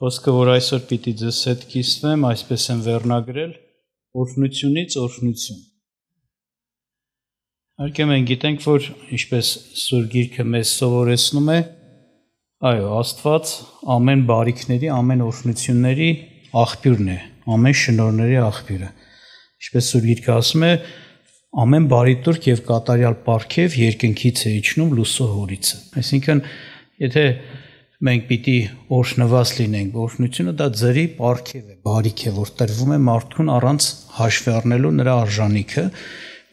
Խոսքը, որ այսօր պիտի ձեզ հետ կիսվեմ, այսպես եմ վերնագրել. օրհնությունից օրհնություն։ Իհարկե մենք գիտենք, որ ինչպես Սուրբ Գիրքը մեզ սովորեցնում է, այո, Աստված ամեն բարիքների, ամեն օրհնությունների աղբյուրն է, ամեն շնորհների աղբյուրը։ Ինչպես Սուրբ Գիրքը ասում է, ամեն բարիտուրք եւ կատարյալ պարգև երկնքից է իջնում լուսո հորիցը։ Այսինքն, եթե մենք պիտի օրհնված լինենք։ Օրհնությունը դա ձրի պարգև է, բարիք է, որ տրվում է մարդուն առանց հաշվի առնելու նրա արժանիքը,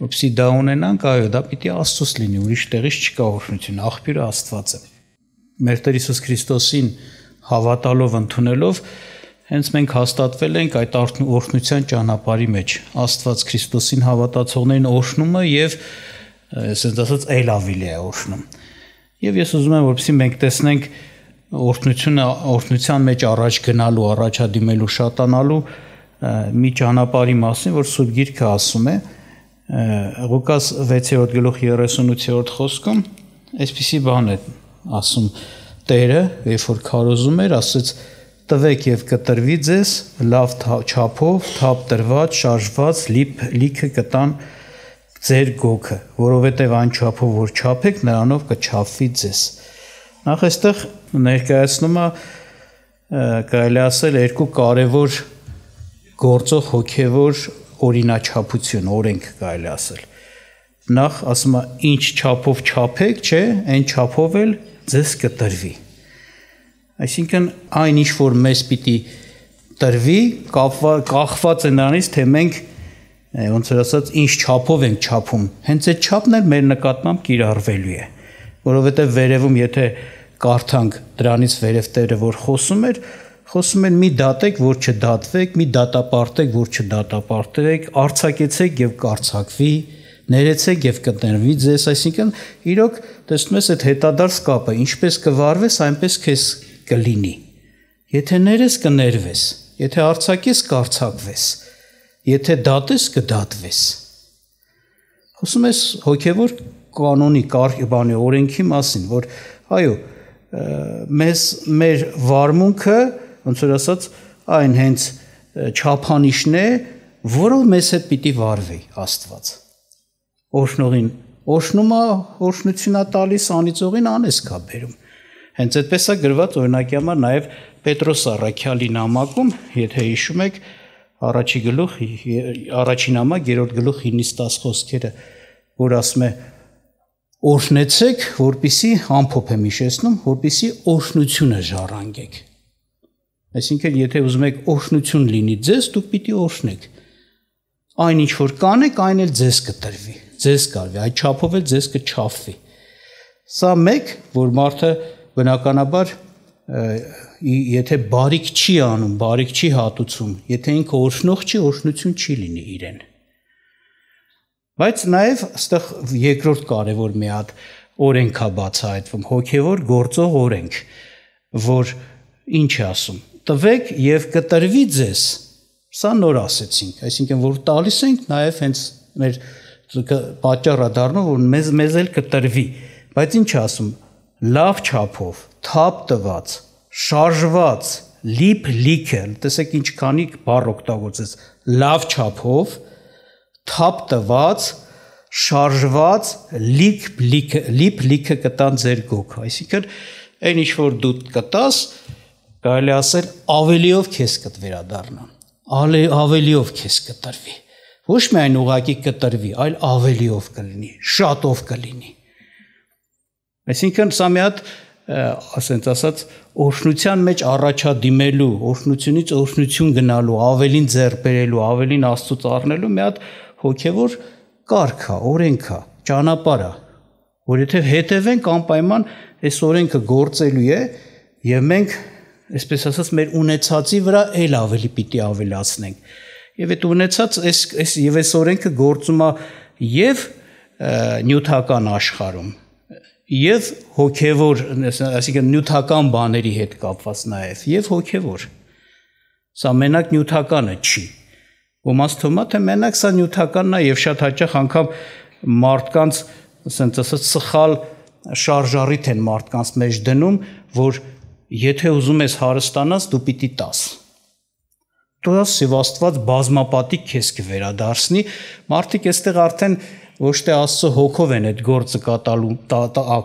որպեսզի դա ունենանք, այո, դա պիտի Աստծոս լինի, ուրիշ տեղից չկա օրհնություն, աղբյուրը Աստված է։ Մեր Տեր Հիսուս Քրիստոսին հավատալով, ընդունելով հենց մենք հաստատվել ենք այդ օրհնության ճանապարհի մեջ։ Աստված Քրիստոսին հավատացողներին օրհնում է եւ ասենց ասած այլ ավելի է օրհնում։ Եվ ես ուզում եմ, որպեսզի մենք տեսնենք օրհնությունը օրհնության մեջ առաջ գնալու, առաջադիմելու, շատանալու մի ճանապարհի մասին, որ Սուրբ Գիրքը ասում է Ղուկաս 6-րդ գլուխ 38-րդ խոսքում այսպիսի բան է ասում. Տերը, երբ որ քարոզում էր, ասեց տվեք եւ կտրվի ձեզ լավ չափով, թափ տրված, շարժված, լիփ լիքը կտան ձեր գոքը, որովհետև այն չափով որ չափեք, նրանով կչափվի ձեզ։ Նախ այստեղ ներկայացնում է կարելի ասել երկու կարևոր գործող հոգևոր օրինաչափություն, օրենք կարելի ասել։ Նախ ասում է ինչ չափով չափեք, չէ, այն չափով էլ ձեզ կտրվի։ Այսինքն այն ինչ որ մեզ պիտի տրվի, կախված է նրանից, թե մենք ոնց որ ասած ինչ չափով ենք չափում։ Հենց այդ չափն էլ մեր նկատմամբ կիրառվելու է, որովհետև վերևում եթե կարդանք դրանից վերև Տերը որ խոսում էր, խոսում են մի դատեք, որ չդատվեք, մի դատապարտեք, որ չդատապարտեք, արցակեցեք եւ կարցակվի, ներեցեք եւ կտնրվի ձեզ, այսինքն իրոք տեսնում ես այդ հետադարձ կապը, ինչպես կվարվես, այնպես քեզ կլինի։ Եթե ներես կներվես, եթե արցակես կարցակվես, եթե դատես կդատվես։ Խոսում ես հոգեվոր կանոնի, բանի օրենքի մասին, որ այո, մեզ մեր վարմունքը ոնց որ ասած այն հենց չափանիշն է, որով մեզ հետ պիտի վարվի Աստված։ Օրհնողին օրհնումա օրհնությունա տալիս անիծողին անես կա բերում։ Հենց այդպես է գրված օրինակի համար նաև Պետրոս Առաքյալի նամակում, եթե հիշում եք, առաջի գլուխ առաջին նամակ, երրորդ գլուխ 9-10 խոսքերը, որ ասում է օրհնեցեք, որpիսի ամփոփ եմ հիշեցնում, որpիսի օրհնությունը ժառանգեք։ Այսինքն, եթե ուզում եք օրհնություն լինի ձեզ, դուք պիտի օրհնեք։ Այն ինչ որ կանեք, այն էլ ձեզ կտրվի, ձեզ կարվի, այդ չափով էլ ձեզ կչափվի։ Սա մեկ, որ մարդը բնականաբար եթե բարիք չի անում, բարիք չի հատուցում, եթե ինքը օրհնող չի, օրհնություն չի լինի իրեն։ Բայց նաև այստեղ երկրորդ կարևոր մի հատ օրենք է բացահայտվում, հոգևոր գործող օրենք, որ ինչ է ասում. տվեք եւ կտրվի ձեզ։ Սա նոր ասեցինք, այսինքն որ տալիս ենք նաև հենց մեր պատճառը դառնում, որ մեզ մեզ էլ կտրվի։ Բայց ինչ ասում, լավ չափով, թափ տված, շարժված, լիփ լիքը, տեսեք ինչքանի բառ օգտագործեց, լավ չափով, թափ տված, շարժված լիք լիքը լիփ լիքը կտան ձեր գոք այսինքն այն ինչ որ դու կտաս կարելի ասել ավելիով քեզ կտվերադառնա ավելիով քեզ կտրվի ոչ միայն ուղակի կտրվի այլ ավելիով կլինի շատով կլինի այսինքն սա մի հատ ասենց ասած օրհնության մեջ առաջադիմելու, օրհնությունից օրհնություն գնալու, ավելին ձեռ բերելու, ավելին Աստծո առնելու մի հատ հոգևոր կարգ է, օրենք է, ճանապարհ է, որ եթե հետևենք անպայման այս օրենքը գործելու է եւ մենք այսպես ասած մեր ունեցածի վրա ել ավելի պիտի ավելացնենք։ Եվ այդ ունեցած այս այս եւ այս օրենքը գործում է եւ նյութական աշխարհում եւ հոգեվոր, այսինքն նյութական բաների հետ կապված նաեւ եւ հոգեվոր։ Սա մենակ նյութականը չի Ոմանց թվում է թե մենակ սա նյութականն է եւ շատ հաճախ անգամ մարդկանց ասենց ասած սխալ շարժարիթ են մարդկանց մեջ դնում, որ եթե ուզում ես հարստանաս, դու պիտի տաս դրա Սևաստված բազմապատիկ քեզ կվերադարձնի մարդիկ այստեղ արդեն ոչ թե Աստծո հոգով են այդ գործը կատարում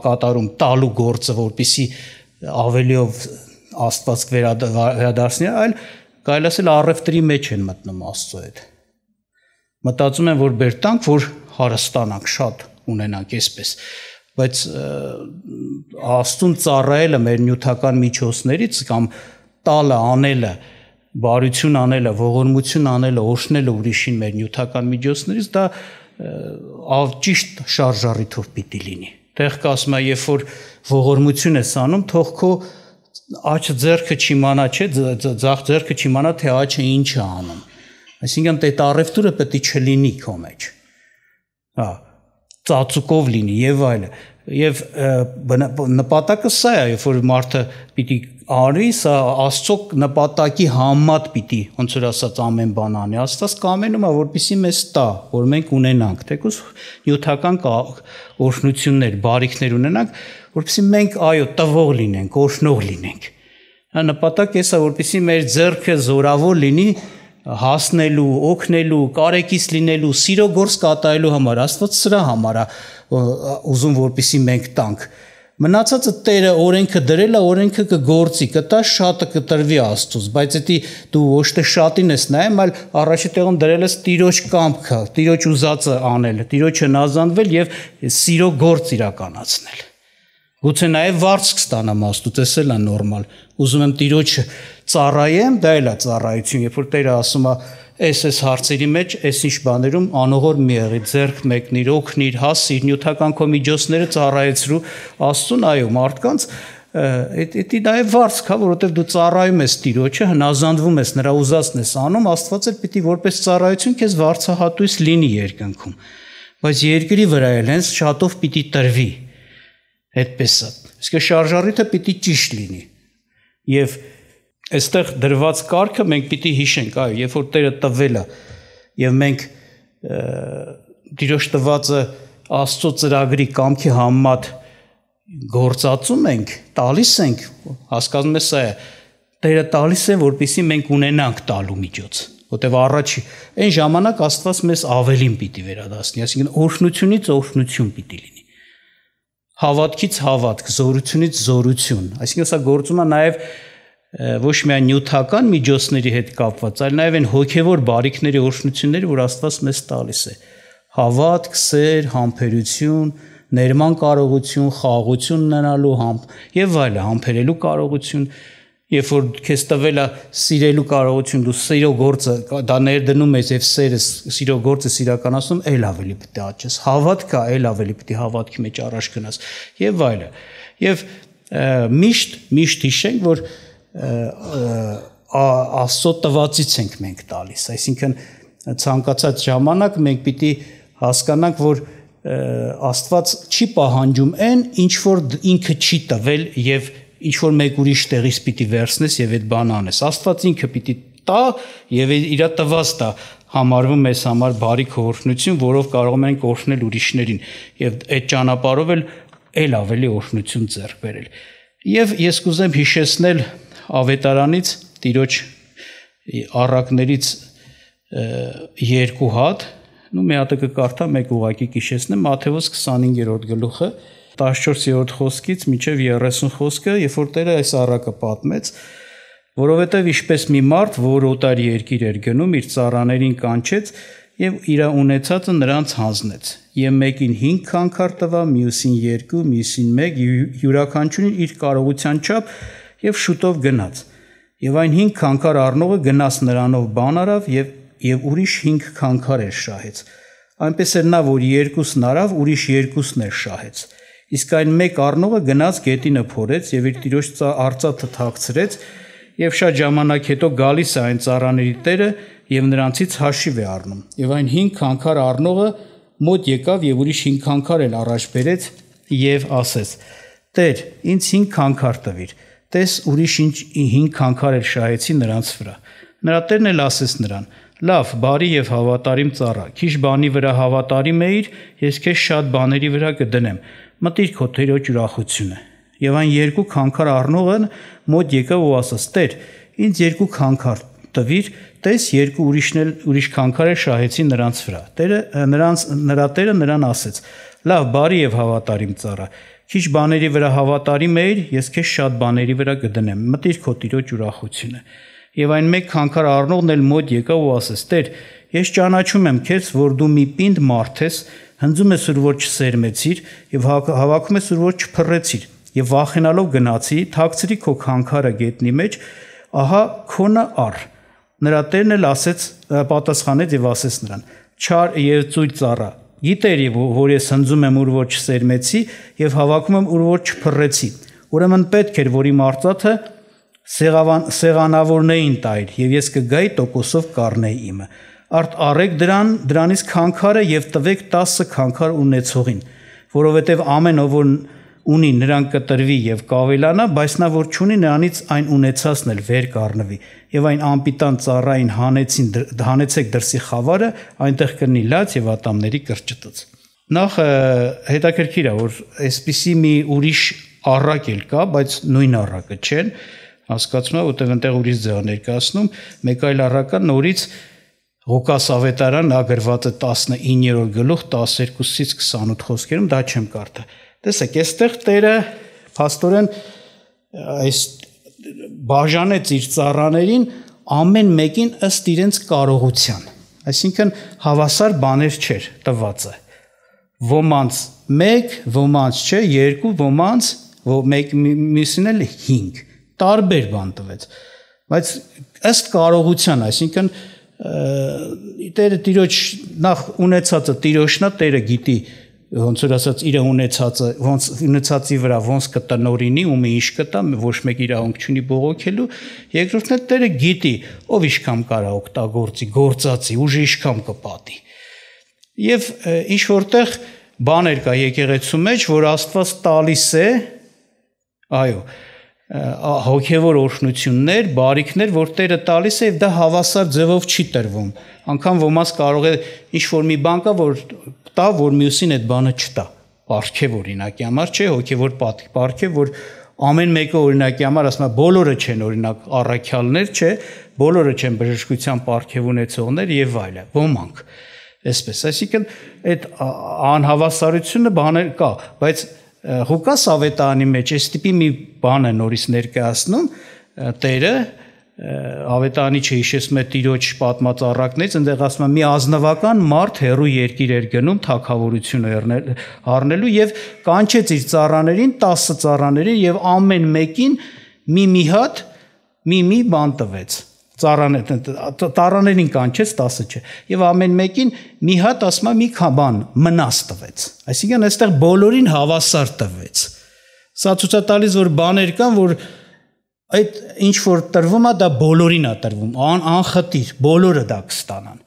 կատարում տալու գործը որպիսի ավելիով Աստված կվերադարձնի այլ կարելի ասել առևտրի մեջ են մտնում Աստծո հետ մտածում են որ բերտանք որ հարստանանք շատ ունենանք այսպես բայց Աստուն ծառայելը մեր նյութական միջոցներից կամ տալը անելը բարություն անելը, ողորմություն անելը, օշնելը ուրիշին մեր նյութական միջոցներից դա ավ ճիշտ շարժառիթով պիտի լինի։ Տեղ կասում է, երբ որ ողորմություն ես անում, թող քո աչ ձեռքը չիմանա, չէ, ձախ ձեռքը չիմանա, թե աչը ինչ է անում։ Այսինքն դե տարեվտուրը պետք է չլինի քո մեջ։ Հա, ծածուկով լինի եւ այլը եւ նպատակը սա է, երբ որ մարդը պիտի արի, սա Աստծո նպատակի համեմատ պիտի, ոնց որ ասած ամեն բան անի։ Աստված կամենում է, որպիսի մեզ տա, որ մենք ունենանք, թեկուզ նյութական օրհնություններ, բարիքներ ունենանք, որպիսի մենք այո, տվող լինենք, օրհնող լինենք։ Հա նպատակը էսա, որպիսի մեր ձեռքը զորավոր լինի հասնելու, օգնելու, կարեկից լինելու, սիրո գործ կատարելու համար, Աստված սրա համար է ուզում որպիսի մենք տանք։ Մնացածը Տերը օրենքը դրել է, օրենքը կգործի, կտա շատը կտրվի Աստծուց, բայց դա դու ոչ թե շատին ես նայում, այլ առաջի տեղում դրել ես Տիրոջ կամքը, Տիրոջ ուզածը անել, Տիրոջը նազանվել եւ սիրո գործ իրականացնել։ Գուցե նաև վարձ կստանամ Աստծուց, էսել է նորմալ։ Ուզում եմ Տիրոջը ծառայեմ, դա էլ է ծառայություն, երբ որ Տերը ասում է այս այս հարցերի մեջ, այս ինչ բաներում անողոր մի եղի, ձերք մեկնիր, օգնիր, հասիր, նյութական քո միջոցները ծառայեցրու Աստծուն, այո, մարդկանց Էդի նաև վարձ կա, որովհետև դու ծառայում ես Տիրոջը, հնազանդվում ես նրա ուզածն ես անում, Աստված էլ պիտի որպես ծառայություն քեզ վարձահատույց լինի երկնքում։ Բայց երկրի վրա էլ հենց շատով պիտի տրվի։ Այդպես է։ Իսկ շարժառիթը պիտի ճիշտ լինի։ Եվ այստեղ դրված կարգը մենք պիտի հիշենք, այո, երբ որ Տերը տվել է եւ մենք դիրոշ տվածը Աստծո ծրագրի կամքի համեմատ գործածում ենք, տալիս ենք, հասկանում ես սա է, Տերը տալիս է, որպեսզի մենք ունենանք տալու միջոց որտեվ առաջ այն ժամանակ Աստված մեզ ավելին պիտի վերադասնի, այսինքն օրհնությունից օրհնություն պիտի լինի։ Հավատքից հավատք, զորությունից զորություն։ Այսինքն սա գործում է նաև ոչ միայն նյութական միջոցների հետ կապված, այլ նաև այն հոգևոր բարիքների օրհնությունները, որ Աստված մեզ տալիս է։ Հավատք, սեր, համբերություն, ներման կարողություն, խաղաղություն ունենալու համ եւ այլը, համբերելու կարողություն, երբ որ քեզ տվել է սիրելու կարողություն, դու սիրո գործը դա ներդնում ես եւ սերը սիրո գործը սիրականացնում, այլ ավելի պիտի աճես։ Հավատքը այլ ավելի պիտի հավատքի մեջ առաջ գնաս եւ այլը։ Եվ միշտ միշտ հիշենք, որ Աստծո տվածից ենք մենք տալիս, այսինքն ցանկացած ժամանակ մենք պիտի հասկանանք, որ Աստված չի պահանջում այն, ինչ որ ինքը չի տվել եւ ինչ որ մեկ ուրիշ տեղից պիտի վերցնես եւ այդ բանը անես։ Աստված ինքը պիտի տա եւ իր տված տա համարվում մեզ համար բարի քորհնություն, որով կարող ենք օրհնել ուրիշներին եւ այդ ճանապարհով էլ ել ավելի օրհնություն ձեռք բերել։ Եվ ես կուզեմ հիշեցնել ավետարանից տիրոջ առակներից երկու հատ, նու մի հատը կկարդա, մեկ ուղակի կիշեցնեմ, Մատթեոս 25-րդ գլուխը 14-րդ խոսքից մինչև 30 խոսքը, երբ որ Տերը այս առակը պատմեց, որովհետև ինչպես մի մարդ, որ օտար երկիր էր գնում, իր ծառաներին կանչեց եւ իր ունեցածը նրանց հանձնեց։ Եվ մեկին 5 քանքար տվա, մյուսին 2, մյուսին 1, յուրաքանչյուրին իր կարողության չափ եւ շուտով գնաց։ Եվ այն 5 քանքար առնողը գնաց նրանով բան արավ եւ եւ ուրիշ 5 քանքար էր շահեց։ Այնպես էր նա, որ երկուսն արավ, ուրիշ երկուսն էր շահեց։ Իսկ այն մեկ առնողը գնաց գետինը փորեց եւ իր տիրոջ արծաթը թաքցրեց եւ շատ ժամանակ հետո գալիս է այն ծառաների տերը եւ նրանցից հաշիվ է առնում։ Եվ այն 5 քանքար առնողը մոտ եկավ եւ ուրիշ 5 քանքար էլ առաջ բերեց եւ ասեց. Տեր, ինձ 5 քանքար տվիր տես ուրիշ ինչ 5 քանքար էլ շահեցի նրանց վրա։ Նրա տերն էլ ասեց նրան. Լավ, բարի եւ հավատարիմ ծառա, քիչ բանի վրա հավատարիմ էիր, ես քեզ շատ բաների վրա կդնեմ։ Մտիր քո թերոջ ուրախությունը։ Եվ այն երկու քանքար առնողը մոտ եկավ ու ասաց. «Տեր, ինձ երկու քանքար տվիր, տես երկու ուրիշն էլ ուրիշ քանքարը շահեցի նրանց վրա»։ Տերը նրանց նրա տերը նրան ասեց. «Լավ, բարի եւ հավատարիմ ծառա, քիչ բաների վրա հավատարիմ էիր, ես քեզ շատ բաների վրա կդնեմ։ Մտիր քո տիրոջ ուրախությունը»։ Եվ այն մեկ քանքար առնողն էլ մոտ եկավ ու ասաց. «Տեր, ես ճանաչում եմ քեզ, որ դու մի պինդ մարդ ես, հնձում ես ուրոր չսերմեցիր եւ հավաքում ես ուրոր չփռեցիր եւ վախենալով գնացի, թաքցրի քո քանքարը գետնի մեջ, ահա քոնը առ։ Նրա տերն էլ ասեց, պատասխանեց եւ ասեց նրան. Չար եւ ծույլ ծառա, գիտեր եւ որ ես հնձում եմ որ չսերմեցի եւ հավաքում եմ որ չփռեցի։ Ուրեմն պետք էր որ իմ արծաթը սեղավան սեղանավորնեին տայր եւ ես կգայի տոկոսով կառնեի իմը արդ արեք դրան դրանից քանքարը եւ տվեք 10 քանքար ունեցողին որովհետեւ ամեն ով որ ունի նրան կտրվի եւ կավելանա բայց նա որ չունի նրանից այն ունեցածն էլ վեր կառնվի եւ այն ամպիտան ծառային հանեցին հանեցեք դրսի խավարը այնտեղ կնի լաց եւ ատամների կրճտած նախ հետաքրքիր է որ այսպիսի մի ուրիշ առակ էլ կա բայց նույն առակը չեն հասկացնում եմ որտեղ այնտեղ ուրիշ ձև ներկայացնում մեկ այլ առակա նորից Ղուկաս ավետարան նա գրված է 19-րդ գլուխ 12-ից 28 խոսքերում, դա չեմ կարդա։ Տեսեք, այստեղ Տերը փաստորեն այս բաժանեց իր ծառաներին ամեն մեկին ըստ իրենց կարողության։ Այսինքն հավասար բաներ չէր տվածը։ Ոմանց 1, ոմանց չէ 2, ոմանց մեկ մյուսին էլ 5 տարբեր բան տվեց բայց ըստ կարողության այսինքն Տերը տիրոջ նախ ունեցածը տիրոջնա Տերը գիտի ոնց որ ասած իր ունեցածը ոնց ունեցածի վրա ոնց կտնորինի ու մի ինչ կտա ոչ մեկ իրավունք չունի բողոքելու երկրորդն էլ Տերը գիտի ով իշքամ կարա օգտագործի գործածի ուժը իշքամ կպատի եւ ինչ որտեղ բաներ կա եկեղեցու մեջ որ Աստված տալիս է այո հոգևոր օրհնություններ, բարիքներ, որ Տերը տալիս է եւ դա հավասար ձևով չի տրվում։ Անկամ ոմանց կարող է ինչ որ մի բան կա, որ տա, որ մյուսին այդ բանը չտա։ Պարքև օրինակի համար չէ, հոգևոր պարքև, որ ամեն մեկը օրինակի համար ասում է բոլորը չեն օրինակ առաքյալներ, չէ, բոլորը չեն բժշկության պարքև ունեցողներ եւ այլը, ոմանք։ Այսպես, այսինքն այդ անհավասարությունը բաներ կա, բայց Ղուկաս ավետարանի մեջ այս տիպի մի բան է նորից ներկայացնում Տերը ավետարանի չհիշեցում է տիրոջ պատմած առակներից, այնտեղ ասում է մի ազնվական մարդ հերու երկիր էր գնում թակավորություն առնելու եւ կանչեց իր ծառաներին 10 ծառաներին եւ ամեն մեկին մի-մի հատ մի-մի բան տվեց ծառաներին կանչեց 10-ը չէ եւ ամեն մեկին մի հատ ասում է մի քաբան մնաս տվեց այսինքն այստեղ բոլորին հավասար տվեց սա ցույց է տալիս որ բաներ կան որ այդ ինչ որ տրվում է դա բոլորին է տրվում ան անխտիր բոլորը դա կստանան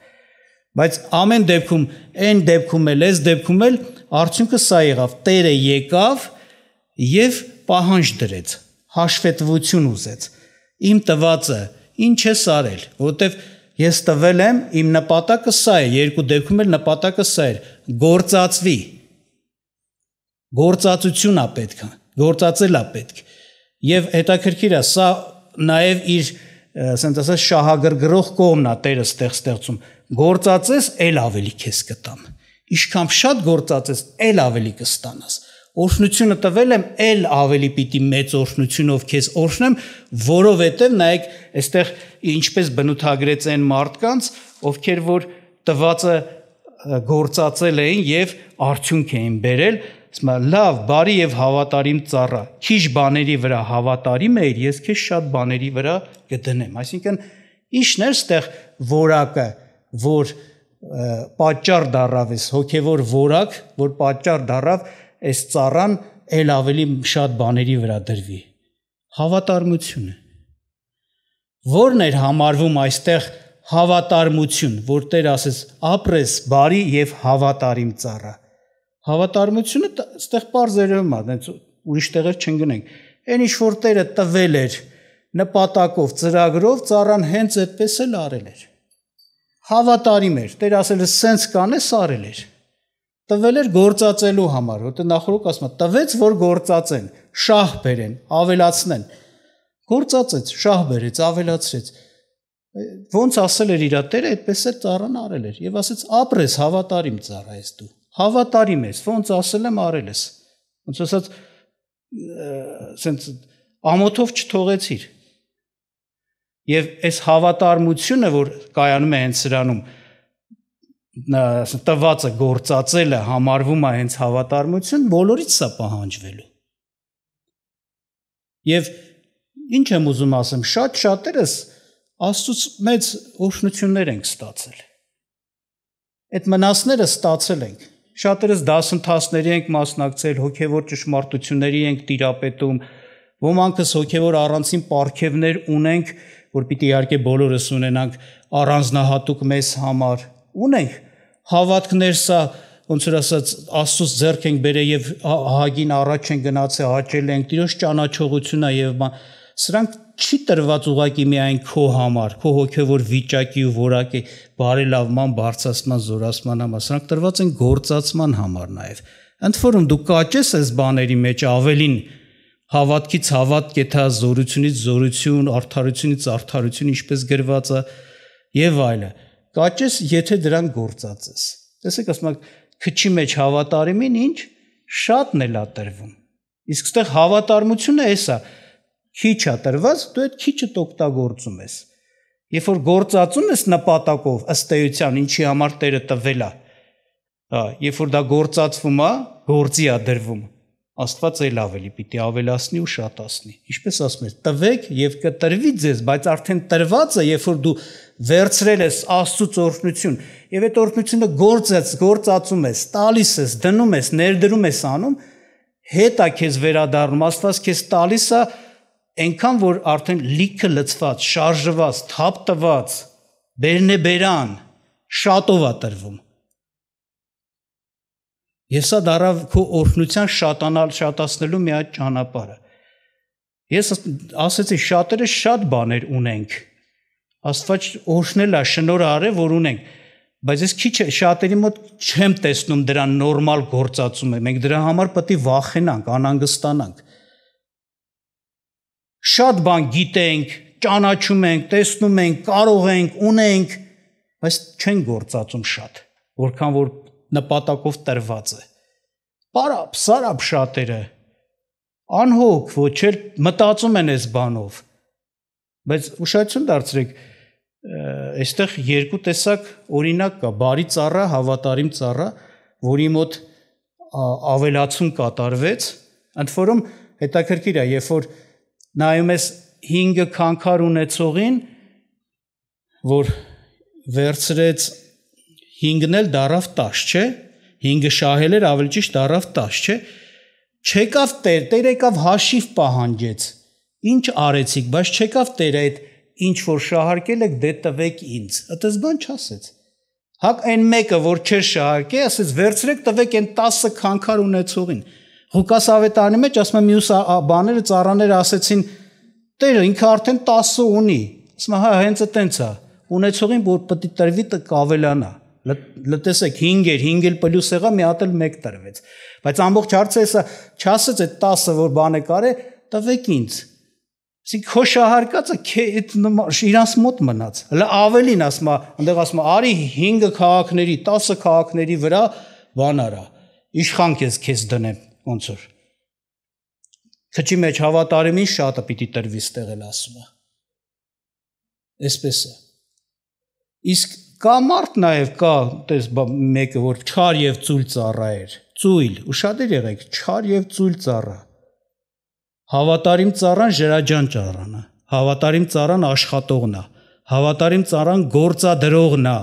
բայց ամեն դեպքում այն դեպքում էլ այս դեպքում էլ արդյունքը սա եղավ Տերը եկավ եւ պահանջ դրեց հաշվետվություն ուզեց իմ տվածը ինչ ես արել, որովհետև ես տվել եմ իմ նպատակը սա է, երկու դեպքում էլ նպատակը սա էր՝ գործածվի։ Գործածություն է պետք, գործածել է պետք։ Եվ հետաքրքիր է, սա նաև իր ասենք ասած շահագրգռող կողմն է Տերը ստեղ ստեղծում։ Գործածես, ել ավելի քեզ կտամ։ Ինչքան շատ գործածես, ել ավելի կստանաս օրհնությունը տվել եմ, ել ավելի պիտի մեծ օրհնությունով քեզ օրհնեմ, որովհետև նայեք, այստեղ ինչպես բնութագրեց այն մարդկանց, ովքեր որ տվածը գործածել էին եւ արդյունք էին բերել, ասում է լավ, բարի եւ հավատարիմ ծառա, քիչ բաների վրա հավատարիմ ես, ես քեզ շատ բաների վրա կդնեմ։ Այսինքն իշն էր ստեղ որակը, որ պատճառ դարավ էս հոգևոր որակ, որ պատճառ դարավ այս ծառան ել ավելի շատ բաների վրա դրվի։ Հավատարմությունը։ Որն էր համարվում այստեղ հավատարմություն, որ Տեր ասես ապրես բարի եւ հավատարիմ ծառա։ Հավատարմությունը այստեղ բարձերում է, այնց ուրիշ տեղեր չընկնենք։ Այն ինչ որ Տերը տվել էր նպատակով, ծրագրով ծառան հենց այդպես էլ արել էր։ Հավատարիմ էր։ Տեր ասել է սենց կանես արել էր տվել էր գործածելու համար, որտեղ նախորդ ասում է, տվեց որ գործածեն, շահ բերեն, ավելացնեն։ Գործածեց, շահ բերեց, ավելացրեց։ Ոնց ասել էր իր տերը, այդպես է ծառան արել էր եւ ասեց ապրես հավատարիմ ծառա ես դու։ Հավատարիմ ես, ոնց ասել եմ արել ես։ Ոնց ասած սենց ամոթով չթողեցիր։ Եվ այս հավատարմությունը, որ կայանում է հենց սրանում, տվածը գործածելը համարվում է հենց հավատարմություն, բոլորից սա պահանջվելու։ Եվ ինչ եմ ուզում ասեմ, շատ շատերս Աստծուց մեծ օրհնություններ ենք ստացել։ Այդ մնացները ստացել ենք։ Շատերս դասընթացների ենք մասնակցել, հոգևոր ճշմարտությունների ենք տիրապետում, ոմանքս հոգևոր առանցին պարգևներ ունենք, որ պիտի իհարկե բոլորս ունենանք առանձնահատուկ մեզ համար։ Ունենք հավատքներ սա ոնց որ ասած Աստծոս ձեռք ենք բերել եւ հագին առաջ են գնացել, հաճել ենք, Տիրոջ ճանաչողությունա եւ սրանք չի տրված ուղակի միայն քո համար, քո հոգևոր վիճակի ու որակի բարելավման, բարձրացման, զորացման համար, սրանք տրված են գործածման համար նաև։ Ընդ որում դու կաճես այս բաների մեջ ավելին հավատքից հավատ կեթա զորությունից զորություն, արդարությունից արդարություն, ինչպես գրված է եւ այլը։ Կաճես, եթե դրան գործածես։ Տեսեք, ասում եմ, քչի մեջ հավատարիմին ինչ շատն է տրվում։ Իսկ այստեղ հավատարմությունը էսա, քիչ է տրված, դու այդ քիչը օգտագործում ես։ Երբ որ գործածում ես նպատակով, ըստ էության, ինչի համար Տերը տվել է, հա, երբ որ դա գործածվում է, գործի է դրվում, Աստված էլ ավելի պիտի ավելացնի ու շատացնի։ Ինչպես ասում ես, տվեք եւ կտրվի ձեզ, բայց արդեն տրվածը, երբ որ դու վերցրել ես Աստծուց օրհնություն, եւ այդ օրհնությունը գործած, գործածում ես, տալիս ես, դնում ես, ներդրում ես անում, հետա քեզ վերադառնում, Աստված քեզ տալիս է այնքան որ արդեն լիքը լծված, շարժված, թափ տված, բերնե բերան, շատով է տրվում։ Ես սա դարավ քո օրհնության շատանալ շատացնելու մի այդ ճանապարհը։ Ես ասեցի շատերը շատ բաներ ունենք։ Աստված օրհնել է, շնորհ արել, որ ունենք, բայց ես քիչ շատերի մոտ չեմ տեսնում դրան նորմալ գործածում է։ Մենք դրա համար պետք է վախենանք, անհանգստանանք շատ բան գիտենք, ճանաչում ենք, տեսնում ենք, կարող ենք, ունենք, բայց չեն գործածում շատ, որքան որ նպատակով տրված է։ Պարապ, սարապ շատերը անհոգ ոչ էլ մտածում են այս բանով։ Բայց ուշադրություն դարձրեք, այստեղ երկու տեսակ օրինակ կա՝ բարի ծառա, հավատարիմ ծառա, որի մոտ ավելացում կատարվեց, ընդ որում հետաքրքիր է, երբ որ նայում ես 5 քանքար ունեցողին, որ վերցրեց 5-ն էլ դարավ 10, չէ? 5-ը շահել էր, ավելի ճիշտ դարավ 10, չէ? Չեկավ Տեր, Տեր եկավ հաշիվ պահանջեց։ Ինչ արեցիք, բայց չեկավ Տերը այդ ինչ որ շահարկել եք, դե տվեք ինձ։ Այդպես բան չասեց։ Հակ այն մեկը, որ չէր շահարկե, ասեց վերցրեք տվեք այն 10 քանքար ունեցողին։ Ղուկաս ավետարանի մեջ ասում է մյուս բաները ծառաները ասեցին Տերը ինքը արդեն 10 ունի։ Ասում է հա հենց այտենց է։ Ունեցողին որ պետք է տրվի կավելանա։ Լտեսեք 5 էր, 5 էլ պլյուս եղա, մի հատ էլ 1 տրվեց։ Բայց ամբողջ հարցը էսա չասեց այդ 10-ը որ բան է կարե, տվեք ինձ։ Իսկ քո շահարկածը այդ իրանց մոտ մնաց։ Հələ ավելին ասում է, այնտեղ ասում է, արի 5 քաղաքների, 10 քաղաքների վրա բան արա։ Իշխան քեզ քեզ դնեմ ոնց որ քչի մեջ հավատարիմին շատը պիտի տրվի ստեղել ասում է այսպես է իսկ կա մարդ նաև կա տես մեկը որ չար եւ ծույլ ծառա էր ծույլ ուշադիր եղեք չար եւ ծույլ ծառա հավատարիմ ծառան ժրաջան ծառան հավատարիմ ծառան աշխատողն է հավատարիմ ծառան գործադրողն է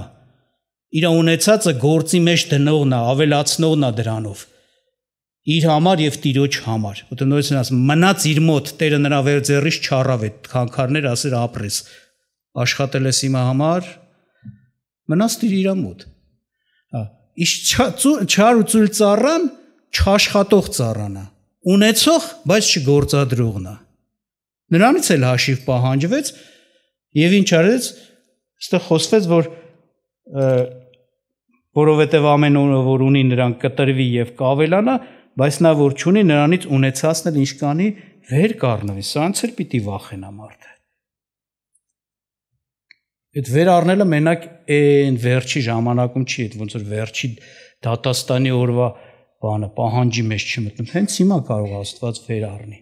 իր ունեցածը գործի մեջ դնողն է ավելացնողն է դրանով իր համար եւ տիրոջ համար։ Որտեղ նորից ասում մնաց իր մոտ, Տերը նրա վեր ձեռից չառավ այդ քանքարներ, ասեր ապրես։ Աշխատել ես իմ համար, մնաց դիր իր մոտ։ Հա, իշ չար ու ծույլ ծառան չաշխատող ծառան է։ Ունեցող, բայց չգործադրողն է։ Նրանից էլ հաշիվ պահանջվեց եւ ինչ արեց, այստեղ խոսվեց, որ որովհետև ամեն օր որ ունի նրան կտրվի եւ կավելանա, բայց նա որ ճունի նրանից ունեցածն էլ ինչ կանի, վեր կառնվի, սրանց էլ պիտի վախենա մարդը։ Այդ վեր առնելը մենակ այն վերջի ժամանակում չի, այդ ոնց որ վերջի դատաստանի օրվա բանը պահանջի մեջ չմտնում։ Հենց հիմա կարող Աստված վեր առնի։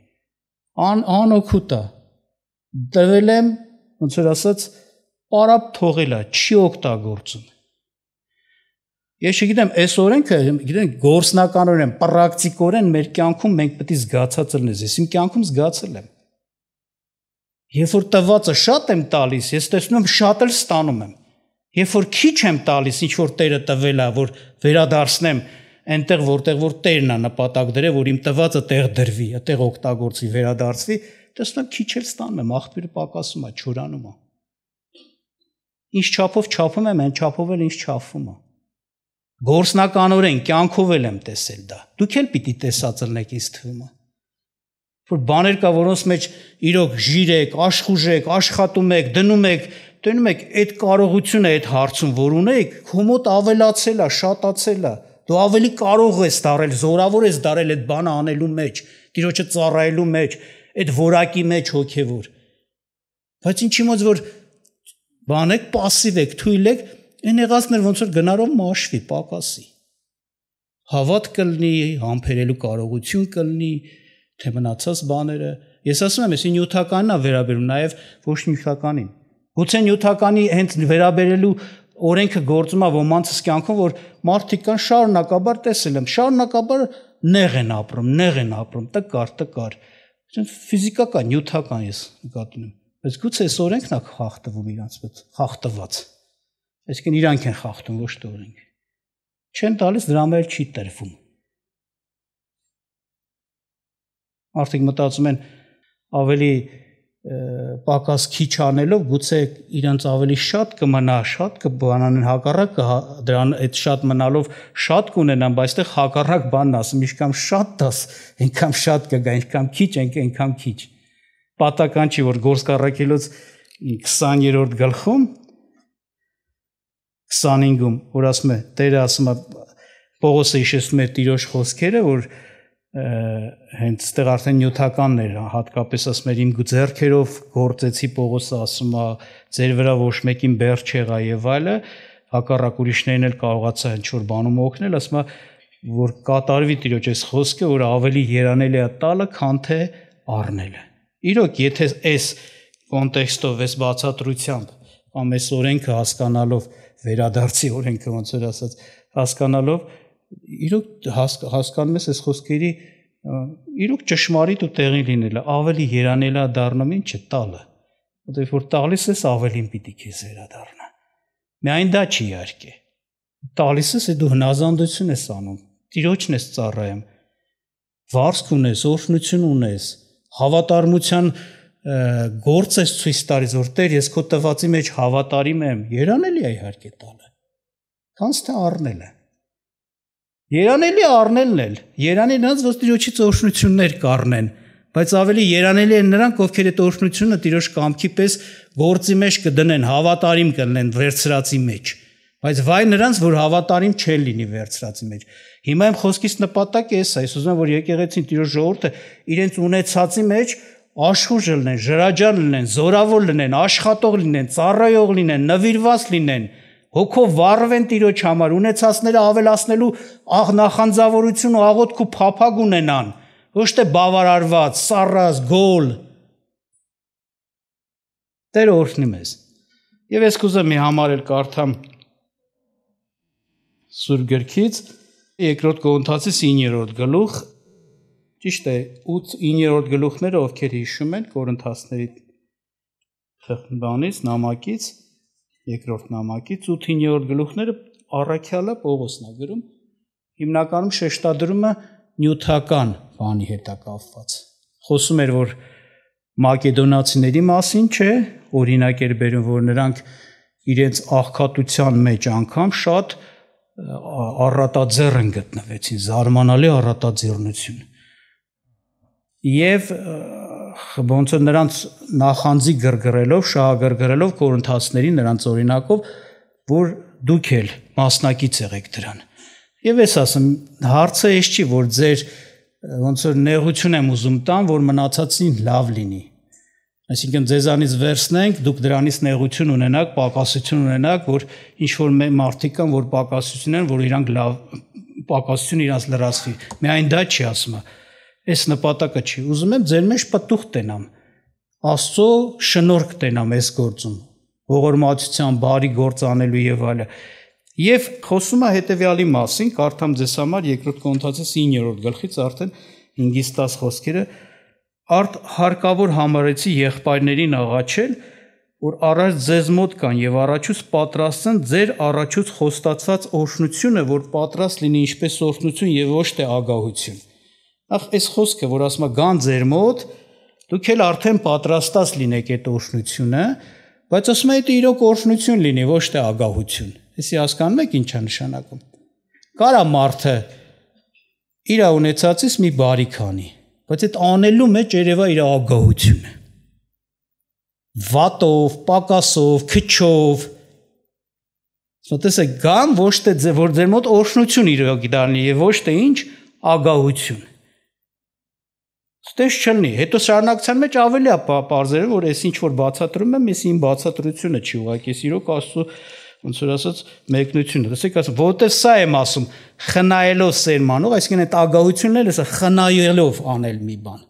Ան անօգուտ է։ Դվել եմ, ոնց որ ասած, պարապ թողելա, չի օգտագործում։ Ես չգիտեմ, այս օրենքը, գիտեն, գործնականորեն, պրակտիկորեն մեր կյանքում մենք պետք է զգացած լինես։ Ես իմ կյանքում զգացել եմ։ Երբ որ տվածը շատ եմ տալիս, ես տեսնում եմ շատ էլ ստանում եմ։ Երբ որ քիչ եմ տալիս, ինչ որ Տերը տվել է, որ վերադարձնեմ այնտեղ, որտեղ որ Տերն է նպատակ դրել, որ իմ տվածը տեղ դրվի, այդտեղ օգտագործվի, վերադարձվի, տեսնում եմ քիչ էլ ստանում եմ, աղբյուրը պակասում է, չորանում է։ Ինչ չափով չափում եմ, այն չափով էլ ինչ չափվում է։ Գործնականորեն կյանքով էլ եմ տեսել դա։ Դուք էլ պիտի տեսած ելնեք ինձ թվում է որ բաներ կա, որոնց մեջ իրոք ժիր եք, աշխուժ եք, աշխատում եք, դնում եք, տենում եք այդ կարողությունը այդ հարցում, որ ունեք, քո մոտ ավելացել է, շատացել է։ Դու ավելի կարող ես դարել, զորավոր ես դարել այդ բանը անելու մեջ, Տիրոջը ծառայելու մեջ, այդ որակի մեջ հոգևոր։ Բայց ինչի մոտ որ բան եք, пассив եք, թույլ եք, այն եղածներ ոնց որ գնարով մաշվի, պակասի։ Հավատ կլնի, համբերելու կարողություն կլնի, թե մնացած բաները։ Ես ասում եմ, այսի նյութականն է վերաբերում, նաև ոչ նյութականին։ Գուցե նյութականի հենց վերաբերելու օրենքը գործում է ոմանցս կյանքում, որ մարդիկ կան շարունակաբար տեսել եմ, շարունակաբար նեղ են ապրում, նեղ են ապրում, տկար, տկար։ Ֆիզիկական, նյութական ես նկատում եմ։ Բայց գուցե այս օրենքն է խախտվում իրանց հետ, խախտված։ Այսինքն իրանք են խախտում, ոչ թե օրենք։ Չեն տալիս դրա մեջ չի տրվում։ Մարդիկ մտածում են ավելի պակաս քիչ անելով գուցե իրանց ավելի շատ կմնա, շատ կբանանեն հակառակ դրան այդ շատ մնալով շատ կունենան, բայց այստեղ հակառակ բանն ասում, ինչքան շատ դաս, այնքան շատ կգա, ինչքան քիչ, այնքան քիչ։ Պատական չի, որ գործ կառակելոց 20-րդ գլխում 25-ում, որ ասում է, Տերը ասում է Պողոսը հիշեցնում է Տիրոջ խոսքերը, որ հենց ստեղ արդեն նյութականներ, հատկապես ասում եմ իմ ձեռքերով գործեցի Պողոսը ասում է ձեր վրա ոչ մեկին բեր չեղա եւ այլը, հակառակ ուրիշներին էլ կարողացա ինչ որ բանում օգնել, ասում է որ կատարվի տիրոջ այս խոսքը, որ ավելի երանելի է տալը, քան թե առնելը։ Իրոք, եթե այս կոնտեքստով, այս բացատրությամբ կամ այս օրենքը հասկանալով վերադարձի օրենքը ոնց որ ասած հասկանալով իրոք հասկանում ես այս խոսքերի իրոք ճշմարիտ ու տեղին լինելը ավելի երանելա դառնում ինչը տալը որտեղ որ տալիս ես ավելին պիտի քեզ վերադառնա միայն դա չի իհարկե տալիս ես դու հնազանդություն ես անում տիրոջն ես ծառայում վարսկ ունես օրհնություն ունես հավատարմության գործ ես ցույց տալիս որ Տեր ես քո տվածի մեջ հավատարիմ եմ երանելի է իհարկե տալը քանց թե առնելը Երանելի առնելն էլ, երանի նրանց, որ Տիրոջից օրհնություններ կառնեն, բայց ավելի երանելի են նրանք, ովքեր այդ օրհնությունը Տիրոջ կամքի պես գործի մեջ կդնեն, հավատարիմ կլինեն վերցրածի մեջ։ Բայց վայ նրանց, որ հավատարիմ չեն լինի վերցրածի մեջ։ Հիմա իմ խոսքից նպատակը էս է, ես ուզում եմ, որ եկեղեցին Տիրոջ ժողովուրդը իրենց ունեցածի մեջ աշխուժ լինեն, ժրաջան լինեն, զորավոր լինեն, աշխատող լինեն, ծառայող լինեն, նվիրված լինեն, հոգով վառվեն Տիրոջ համար, ունեցածները ավելացնելու աղ նախանձավորություն ու աղոթք ու փափագ ունենան, ոչ թե բավարարված, սառած, գոլ։ Տեր օրհնի մեզ։ Եվ ես կուզեմ մի համար էլ կարդամ Սուր գրքից երկրորդ Կորինթացիս 9-րդ գլուխ ճիշտ է 8-9-րդ գլուխները ովքեր հիշում են Կորինթացների բանից նամակից երկրորդ նամակից 8-9-րդ գլուխները առաքյալը Պողոսն է գրում հիմնականում շեշտադրումը նյութական բանի հետ է կապված խոսում էր որ մակեդոնացիների մասին չէ օրինակ էր բերում որ նրանք իրենց աղքատության մեջ անգամ շատ առատաձեռ են գտնվեցին զարմանալի առատաձեռնություն եւ ոնց որ նրանց նախանձի գրգռելով, շահագրգռելով կորինթացների նրանց օրինակով, որ դուք էլ մասնակից եղեք դրան։ Եվ ես ասում, հարցը էս չի, որ ձեր ոնց որ նեղություն եմ ուզում տան, որ մնացածին լավ լինի։ Այսինքն ձեզանից վերցնենք, դուք դրանից նեղություն ունենաք, պակասություն ունենաք, որ ինչ որ մարդիկ կան, որ պակասություն են, որ իրանք լավ պակասություն իրանց լրացվի։ Միայն դա չի ասում։ Այս նպատակը չի։ Ուզում եմ ձեր մեջ պտուղ տենամ։ Աստծո շնորհք տենամ այս գործում։ Ողորմածության, բարի գործ անելու եւ այլը։ Եվ խոսում է հետեւյալի մասին, կարդամ ձեզ համար երկրորդ Կորինթացիս 9-րդ գլխից արդեն 5-ից 10 խոսքերը. Արդ հարկավոր համարեցի եղբայրներին աղաչել, որ առաջ ձեզ մոտ կան եւ առաջուց պատրաստեն ձեր առաջուց խոստացած օրհնությունը, որ պատրաստ լինի ինչպես օրհնություն եւ ոչ թե ագահություն։ Ախ, այս խոսքը, որ ասում է գան ձեր մոտ, դուք էլ արդեն պատրաստած լինեք այդ օրհնությունը, բայց ասում է դա իրոք օրհնություն լինի, ոչ թե ագահություն։ Էսի հասկանում եք ինչ է նշանակում։ Կարա մարդը իր ունեցածից մի բարիք անի, բայց այդ անելու մեջ երևա իր ագահությունը։ Վատով, պակասով, քչով Սոտեսը գամ ոչ թե ձեր որ ձեր մոտ օրհնություն իրոք դառնի եւ ոչ թե ինչ ագահություն։ Ստես չլինի։ Հետո շարունակցան մեջ ավելի է բարձերը, որ այս ինչ որ բացատրում եմ, ես իմ բացատրությունը չի ուղղակի, ես իրոք աստծո ոնց որ ասած մեկնությունը։ Տեսեք, ասում, որովհետև սա եմ ասում, խնայելով սերմանով, այսինքն այդ ագահությունն էլ էսա խնայելով անել մի բան։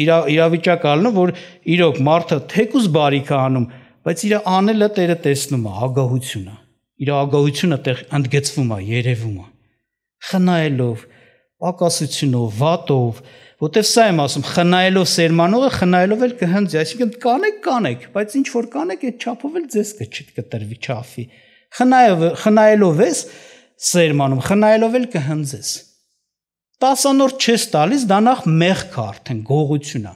Իրա իրավիճակ ալնում, որ իրոք մարդը թեկուզ բարիք է անում, բայց իր անելը Տերը տեսնում է, ագահությունը։ Իր ագահությունը տեղ ընդգծվում է, երևում է։ Խնայելով, ակասությունով, վատով, Որտեվ սա եմ ասում, խնայելով սերմանողը, խնայելով էլ կհնձի, այսինքն կանեք, կանեք, բայց ինչ որ կանեք, այդ չափով էլ ձեզ կտրվի չափի։ Խնայով խնայելով ես սերմանում, խնայելով էլ կհնձես։ Տասանորդ չես տալիս, դա նախ մեղք է արդեն, գողություն է։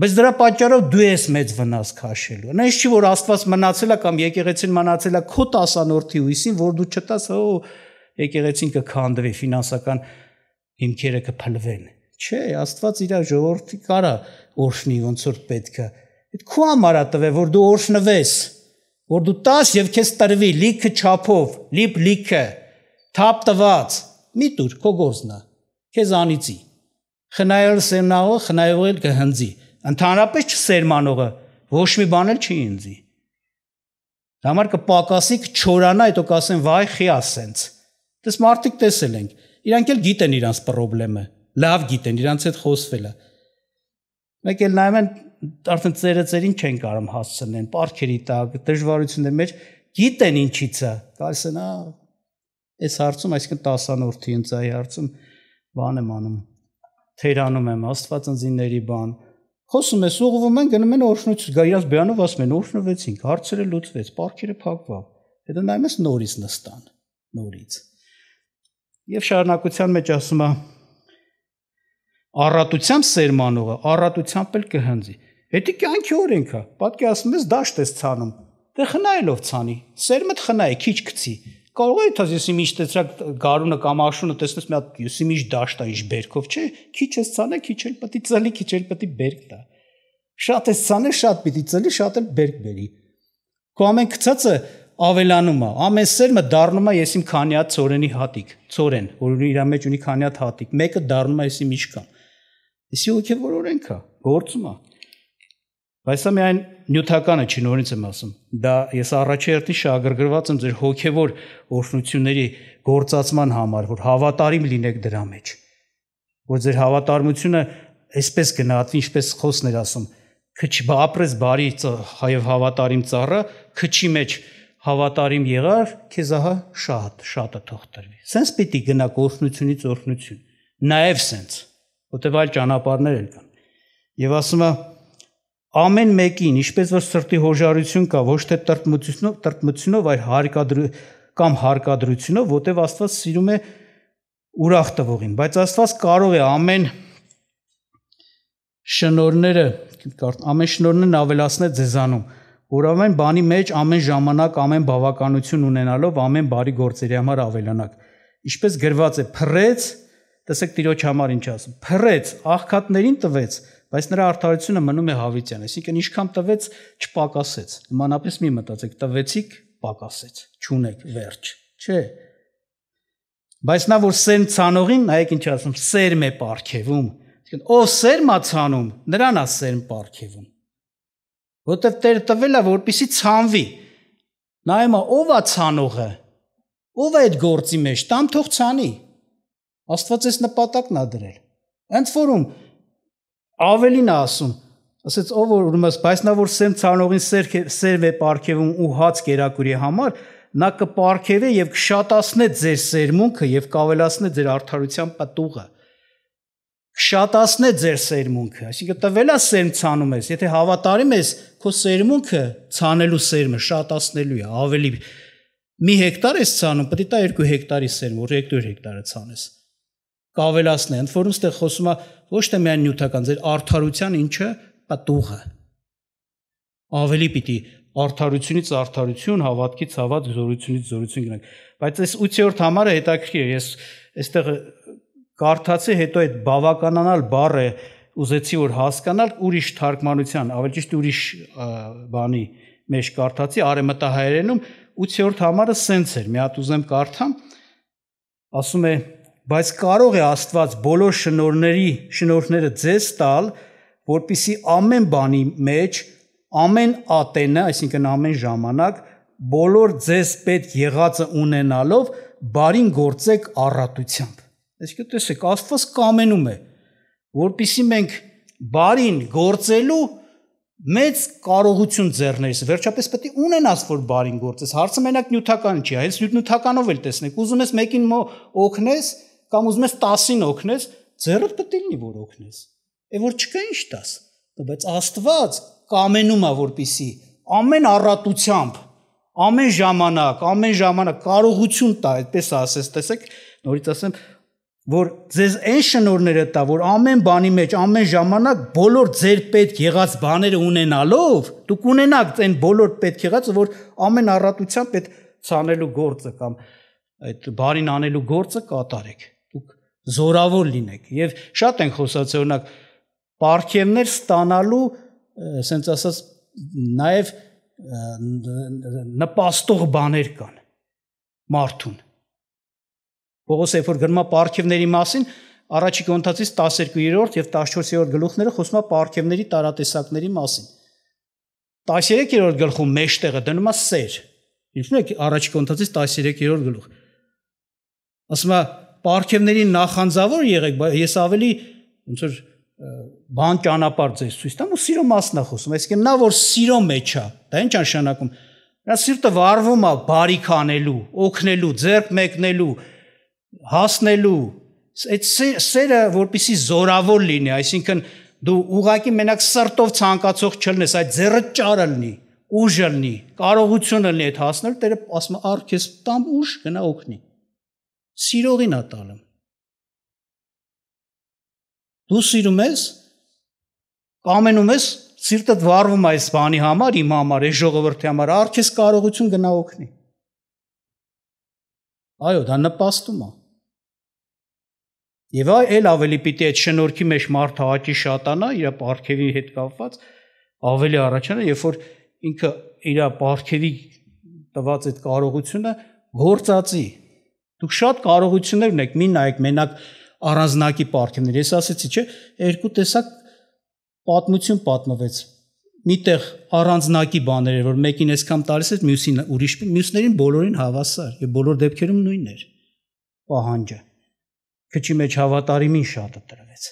Բայց դրա պատճառով դու ես մեծ վնաս քաշելու։ Նա ինչ չի որ Աստված մնացել է կամ եկեղեցին մնացել է քո տասանորդի հույսին, որ դու չտաս, հո եկեղեցին կքանդվի, ֆինանսական հիմքերը կփլվեն։ Չէ, Աստված իր ժողովրդի կարա օրհնի ոնց որ պետքա։ Այդ քո համար է տվել, որ դու օրհնվես, որ դու տաս եւ քեզ տրվի լիքը չափով, լիպ լիքը, թափ տված։ Մի դուր քո գործնա։ Քեզ անիծի։ Խնայել սերմանողը խնայողել կհնձի։ Ընդհանրապես չսերմանողը ոչ մի բան էլ չի ինձի։ Համար կպակասի կչորանա, հետո կասեն վայ խի ասենց։ Դες մարդիկ տեսել ենք։ Իրանք էլ գիտեն իրանց խնդրը, լավ գիտեն իրանց հետ խոսվելը։ Մեկ էլ նայում են արդեն ծերեցերին չեն կարող հասցնեն, պարքերի տակ, դժվարությունների մեջ գիտեն ինչից է։ Գալիս են, ա, այս հարցում, այսինքն 10-անորդի ինձ այ հարցում բան եմ անում։ Թերանում եմ Աստվածանձիների բան։ Խոսում ես, ուղվում են, գնում են օրհնություն, գա իրաց բյանով ասում են, օրհնվեցինք, հարցերը լուծվեց, պարքերը փակվավ։ Հետո նայում ես նորից նստան, նորից։ Եվ շարունակության մեջ ասում է առատությամբ սերմանողը առատությամբ էլ կհնձի։ Հետի կյանքի օրենքա։ Պատկերացնում ես դաշտ ես ցանում։ Դե խնայելով ցանի։ Սերմդ խնայ, քիչ գցի։ Կարող է թաս եսի միշտ տեսրակ գարունը կամ աշունը տեսնես մի հատ եսի միշտ դաշտ է ինչ բերքով, չէ։ Քիչ ես ցանը, քիչ էլ է ծլի, քիչ էլ է բերք տա։ Շատ ես ցանը, շատ պիտի ծլի, շատ էլ բերք բերի։ Քո ամեն գծածը ավելանում է։ Ամեն սերմը դառնում է ես իմ քանյատ ծորենի հատիկ, ծորեն, որ իր մեջ ունի քանյատ հատիկ։ Մեկը դառնում է ես իմ իշկան։ Իսկ հոգևոր օրենք է, գործում է։ Բայց դա միայն նյութականը չի, նորից եմ ասում։ Դա ես առաջի հերթին շահագրգռված եմ ձեր հոգևոր օրհնությունների գործածման համար, որ հավատարիմ լինեք դրա մեջ։ Որ ձեր հավատարմությունը այսպես գնահատվի, ինչպես խոսներ ասում, քչ ապրես բարի հայև հավատարիմ ծառը, քչի մեջ հավատարիմ եղար, քեզ ահա շատ, շատը թող տրվի։ Սենց պիտի գնա կորցնությունից օրհնություն։ Նաև սենց որտեվ այլ ճանապարհներ էլ կան։ Եվ ասում է ամեն մեկին, ինչպես որ սրտի հոժարություն կա, ոչ թե տրտմությունով, տրտմությունով, այլ հարկադրու կամ հարկադրությունով, որտեվ Աստված սիրում է ուրախ տվողին, բայց Աստված կարող է ամեն շնորները, ամեն շնորներն ավելացնել ձեզանում, որ ամեն բանի մեջ ամեն ժամանակ ամեն բավականություն ունենալով ամեն բարի գործերի համար ավելանակ։ Ինչպես գրված է, փռեց Տեսեք Տիրոջ համար ինչ ասում։ Փռեց, աղքատներին տվեց, բայց նրա արդարությունը մնում է հավիտյան։ Այսինքն ինչքան տվեց, չպակասեց։ Նմանապես մի մտածեք, տվեցիք, պակասեց, ճունեք վերջ։ Չէ։ Բայց նա որ սերմ ցանողին, նայեք ինչ ասում, սերմ է ապարքեվում։ Այսինքն ով սերմ է ցանում, նրան է սերմ ապարքեվում։ Որտեվ Տերը տվել է, որպիսի ցանվի։ Նայում է ով է ցանողը։ Ով է այդ գործի մեջ, տամ թող ցանի։ Աստված էս նպատակն է դրել։ Ընդ որում ավելին է ասում, ասեց ով որ ուրեմն բայց նա որ սեմ ցանողին սեր սերվ է ապարքեվում ու հաց կերակուրի համար, նա կպարքևե եւ կշատացնե ձեր սերմունքը եւ կավելացնե ձեր արդարության պատուղը կշատացնե ձեր սերմունքը այսինքն տվելա սերմ ցանում ես եթե հավատարիմ ես քո սերմունքը ցանելու սերմը շատացնելու է ավելի մի հեկտար ես ցանում պետք է 2 հեկտարի սերմ որ 2 հեկտարը ցանես կավելացնե ընդ որում ստեղ խոսում է ոչ թե միայն նյութական ձեր արդարության ինչը պատուղը ավելի պիտի արդարությունից արդարություն, հավատքից հավատ, զորությունից զորություն գնանք։ Բայց այս 8-րդ համարը հետաքրքիր է։ Ես այստեղ կարդացի, հետո այդ բավականանալ բառը ուզեցի որ հասկանալ ուրիշ թարգմանության, ավելի ճիշտ ուրիշ բանի մեջ կարդացի արեմտահայերենում 8-րդ համարը սենց էր։ Մի հատ ուզեմ կարդամ։ Ասում է բայց կարող է Աստված բոլոր շնորհների շնորհները ձեզ տալ, որpիսի ամեն բանի մեջ ամեն ատենը, այսինքն ամեն ժամանակ բոլոր ձեզ պետք եղածը ունենալով բարին գործեք առատությամբ։ Այսինքն տեսեք, Աստված կամենում է, որpիսի մենք բարին գործելու մեծ կարողություն ձեռներս։ Վերջապես պետք է ունենաս, որ բարին գործես։ Հարցը մենակ նյութական չի, այս նյութականով էլ տեսնեք։ Ուզում ես մեկին օգնես կամ ուզում ես 10-ին օգնես, ձեռդ պետք է լինի, որ օգնես։ Է որ չկա ինչ տաս։ Բայց Աստված կամենում է որպիսի ամեն առատությամբ ամեն ժամանակ, ամեն ժամանակ կարողություն տա, այդպես ասես, տեսեք, նորից ասեմ, որ ձեզ այն շնորները տա, որ ամեն բանի մեջ, ամեն ժամանակ բոլոր ձեր պետք եղած բաները ունենալով, դուք ունենաք այն բոլոր պետք եղածը, որ ամեն առատությամբ այդ ցանելու գործը կամ այդ բարին անելու գործը կատարեք։ Դուք զորավոր լինեք։ Եվ շատ են խոսացել օրինակ պարքևներ ստանալու ասենց ասած նաև նպաստող բաներ կան մարդուն Պողոս երբ որ գրում է պարքևների մասին առաջի կոնտացից 12-րդ եւ 14-րդ գլուխները խոսում է պարքևների տարատեսակների մասին 13-րդ գլխում մեջտեղը դնում է սեր Ինչու՞ է առաջի կոնտացից 13-րդ գլուխ ասում է պարքևների նախանձավոր եղեք ես ավելի ոնց որ բան ճանապարհ ձեզ ցույց տամ ու սիրո մասն է խոսում այսինքն նա որ սիրո մեջ է դա ինչ նշանակում նա սիրտը վառվում է բարիք անելու օգնելու ձեռք մեկնելու հասնելու այդ սերը որպիսի զորավոր լինի այսինքն դու ուղակի մենակ սրտով ցանկացող չլնես այդ ձեռը ճարը լինի ուժը լինի կարողությունը լինի այդ հասնել Տերը ասում է արքես տամ ուժ գնա օգնի սիրողին է տալում Դու սիրում ես կամենում ես սիրտդ վառվում այս բանի համար, իմ համար, այս ժողովրդի համար, արքես կարողություն գնա օգնի։ Այո, դա նպաստում է։ Եվ այլ ավելի պիտի այդ շնորհքի մեջ մարդը աճի շատանա իր պարքևի հետ կապված, ավելի առաջանա, երբ որ ինքը իր պարքևի տված այդ կարողությունը գործածի։ Դուք շատ կարողություններ ունեք, մի նայեք, մենակ առանձնակի պարքևներ։ Ես ասեցի, չէ, երկու տեսակ պատմություն պատմվեց։ Միտեղ առանձնակի բաներ էր, որ մեկին այսքան տալիս էր, մյուսին ուրիշ, մյուսներին բոլորին հավասար, եւ բոլոր դեպքերում նույնն էր պահանջը։ Քչի մեջ հավատարիմին շատը տրվեց։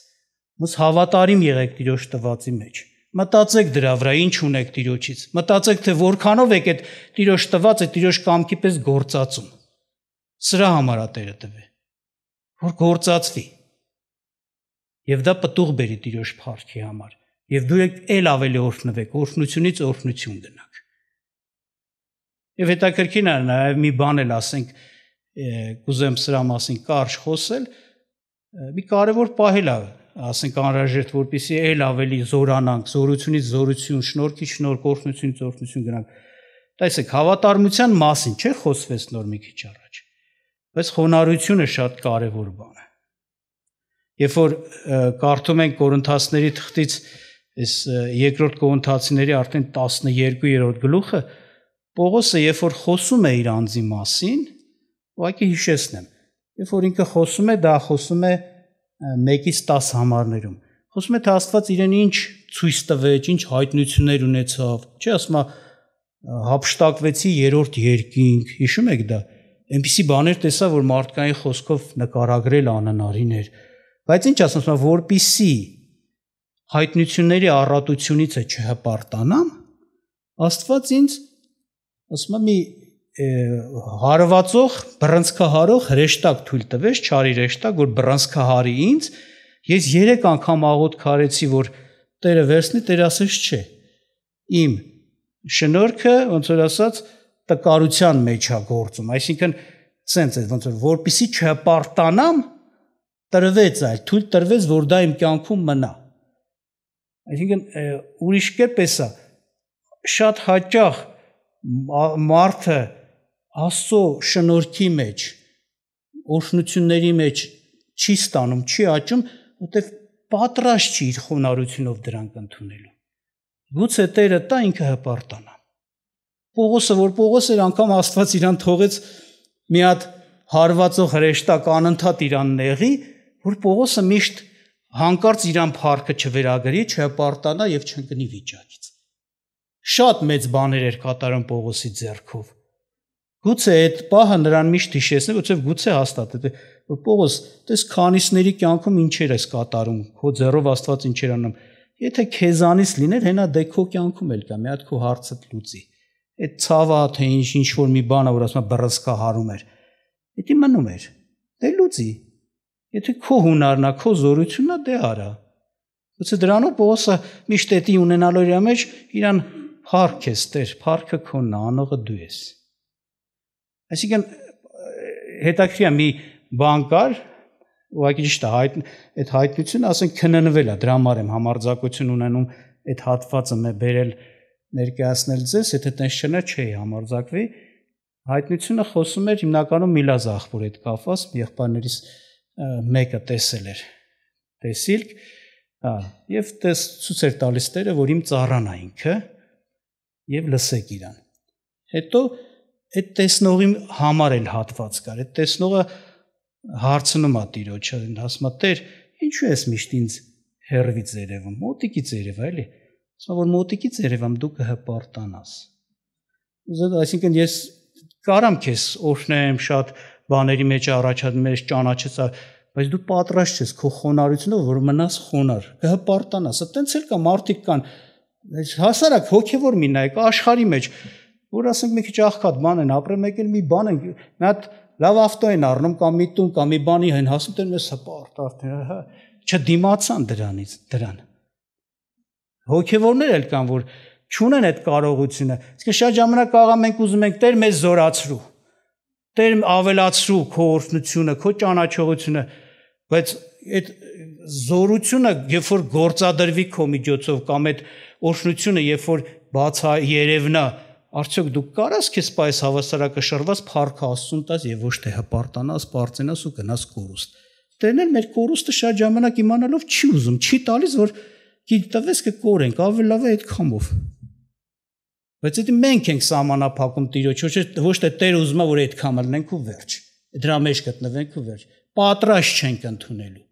Մս հավատարիմ եղեք Տիրոջ տվածի մեջ։ Մտածեք դրա վրա, ինչ ունեք Տիրոջից։ Մտածեք, թե որքանով եք այդ Տիրոջ տված է Տիրոջ կամքի պես գործածում։ Սրա համար է Տերը տվել որ գործածվի։ Եվ դա պտուղ բերի Տիրոջ փառքի համար։ Եվ դու եք ել ավելի օրհնվեք, օրհնությունից օրհնություն գնաք։ Եվ հետաքրքին է նաև մի բան էլ ասենք, կուզեմ սրա մասին կարճ խոսել, մի կարևոր պահել է, ասենք անհրաժեշտ որպեսի ել ավելի զորանանք, զորությունից զորություն, շնորհքի շնորհ, օրհնությունից օրհնություն գնանք։ Տեսեք, հավատարմության մասին չէ խոսվեց նոր մի քիչ առաջ բայց խոնարհությունը շատ կարևոր բան է։ Երբ որ կարդում ենք Կորինթացների թղթից այս երկրորդ Կորինթացիների արդեն 12-րդ գլուխը, Պողոսը երբ որ խոսում է իր անձի մասին, ուղղակի հիշեցնեմ, երբ որ ինքը խոսում է, դա խոսում է 1-ից 10 համարներում։ Խոսում է թե Աստված իրեն ինչ ցույց տվեց, ինչ հայտնություններ ունեցավ։ Չէ, ասում հապշտակվեցի երրորդ երկինք, հիշում եք դա։ Այնպիսի բաներ տեսա, որ մարդկային խոսքով նկարագրել անհնարին էր։ Բայց ինչ ասում եմ, որpիսի հայտնությունների առատությունից է չհպարտանամ, Աստված ինձ ասում է մի հարվածող, բռնցքահարող հրեշտակ թույլ տվեց, չարի հրեշտակ, որ բռնցքահարի ինձ, ես 3 անգամ աղոտ քարեցի, որ Տերը վերցնի, Տերը ասես չէ։ Իմ շնորհքը, ոնց որ ասած, տկարության մեջ է գործում, այսինքն սենց է, ոնց որ որpիսի չհպարտանամ, տրվեց այլ, թույլ տրվեց, որ դա իմ կյանքում մնա։ Այսինքն ուրիշ կերպ էսա շատ հաճախ մարդը Աստծո շնորհքի մեջ օրհնությունների մեջ չի ստանում, չի աճում, որտեվ պատրաստ չի իր խոնարհությունով դրանք ընդունելու։ Գուցե Տերը տա ինքը հպարտանա։ Պողոսը, որ Պողոս էր անգամ Աստված իրան թողեց մի հատ հարվածող հրեշտակ անընդհատ իրան նեղի, որ Պողոսը միշտ հանկարծ իրան փառքը չվերագրի, չհպարտանա եւ չընկնի վիճակից։ Շատ մեծ բաներ էր կատարում Պողոսի ձեռքով։ Գուցե այդ պահը նրան միշտ հիշեցնի, գուցե գուցե հաստատ է, որ Պողոս, տես քանիսների կյանքում ինչեր ես կատարում, քո ձեռով Աստված ինչեր անում։ Եթե քեզանից լիներ, հենա դե քո կյանքում էլ կա, մի հատ քո հարցը լուծի։ Այդ ցավը, թե ինչ ինչ որ մի բան է, որ ասում է բռսկա հարում էր։ Դա մնում էր։ Դե լուծի, Եթե քո հունարն է, քո զորությունն է, դե արա։ Ոնց է դրանով Պողոսը միշտ էտի ունենալու իր մեջ իրան փառք ես Տեր, փառքը քոնն է, անողը դու ես։ Այսինքն հետաքրիա մի բան կար, ուղղակի ճիշտ է, հայտ այդ հայտնությունը ասենք քննվել է, դրա համար եմ համարձակություն ունենում այդ հատվածը մե բերել ներկայացնել ձեզ, եթե տես չներ չէի համարձակվի։ Հայտնությունը խոսում էր հիմնականում Միլազ աղբոր հետ կապված, եղբայրներից մեկը տեսել էր տեսիլք հա եւ տես ցույց էր տալիս տերը որ իմ ծառան է ինքը եւ լսեք իրան հետո այդ տեսնողի համար էլ հատված կար այդ տեսնողը հարցնում է տիրոջը ասում է տեր ինչու ես միշտ ինձ հերվից երևում մոտիկից երևա էլի ասում որ մոտիկից երևամ դու կհպարտանաս այսինքն ես կարամ քեզ օրհնեմ շատ բաների մեջ առաջադեմ ես ճանաչեցա, բայց դու պատրաստ ես քո խոնարհությունով որ մնաս խոնար, կհպարտանաս։ Այդտենց էլ կա մարդիկ կան հասարակ հոգևոր մի նայեք աշխարի մեջ, որ ասենք մի քիչ աղքատ բան են ապրել, մեկ էլ մի բան են, մի հատ լավ ավտո են առնում կամ մի տուն կամ մի բանի են հասնում, դեռ մեզ հպարտ արդեն, չդիմացան դրանից, դրան։ Հոգևորներ էլ կան, որ չունեն այդ կարողությունը։ Իսկ շատ ժամանակ աղա մենք ուզում ենք Տեր մեզ զորացրու։ Տեր ավելացրու քո օրհնությունը, քո ճանաչողությունը, բայց այդ զորությունը, երբ որ գործադրվի քո միջոցով կամ այդ օրհնությունը, երբ որ բացա երևնա, արդյոք դու կարաս քեզ սպայս հավասարակշռված փառքը Աստծուն տաս եւ ոչ թե հպարտանաս, པարծենաս ու գնաս կորուստ։ Տերն էլ մեր կորուստը շատ ժամանակ իմանալով չի ուզում, չի տալիս որ գիտտվես կկորենք, ավելի լավ է այդ կամով։ Բայց դա մենք ենք սահմանափակում Տիրոջ, ոչ ոչ թե Տերը ուզում է որ այդքան լինենք ու վերջ։ Դրա մեջ գտնվենք ու վերջ։ Պատրաստ չենք ընդունելու։